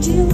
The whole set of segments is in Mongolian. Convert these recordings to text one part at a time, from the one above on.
do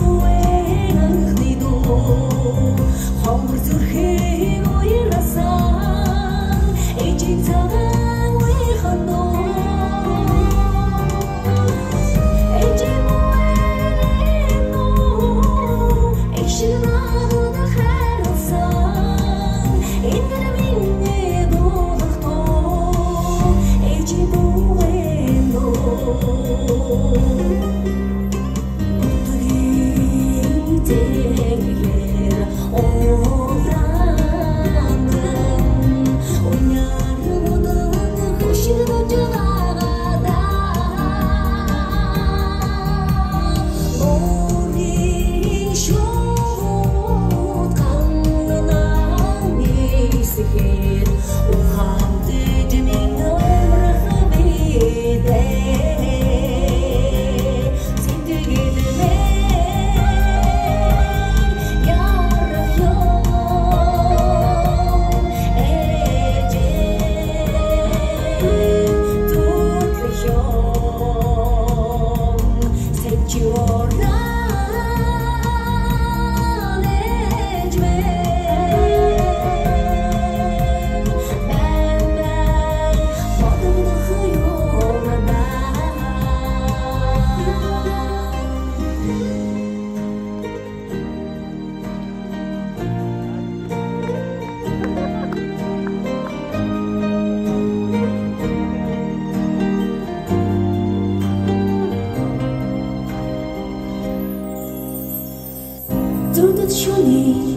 주님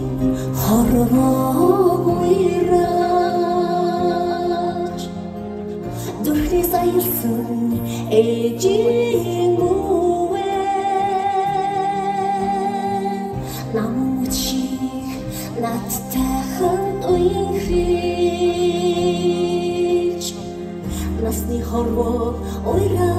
허러고 이라지 둘리 사이슨 에지 무에 나무치 나트테한 오잉히지 나스니 허러 오이라